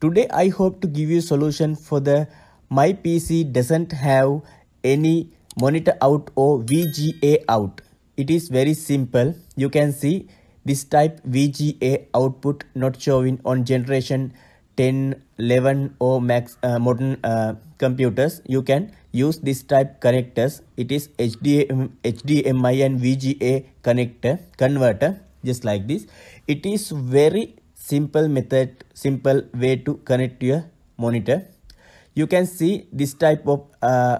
Today I hope to give you solution for the my PC doesn't have any monitor out or VGA out. It is very simple. You can see this type VGA output not showing on generation 10, 11 or max uh, modern uh, computers. You can use this type connectors. It is HDMI, HDMI and VGA connector converter just like this. It is very simple method, simple way to connect your monitor. You can see this type of uh,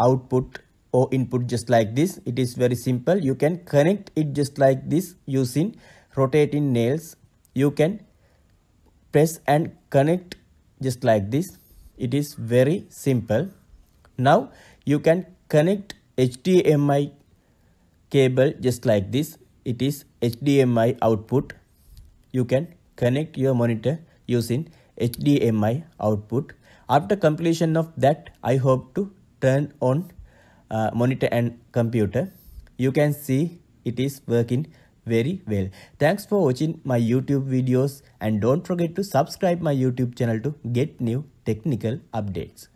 output or input just like this. It is very simple. You can connect it just like this using rotating nails. You can press and connect just like this. It is very simple. Now you can connect HDMI cable just like this. It is HDMI output you can connect your monitor using HDMI output. After completion of that, I hope to turn on uh, monitor and computer. You can see it is working very well. Thanks for watching my YouTube videos and don't forget to subscribe my YouTube channel to get new technical updates.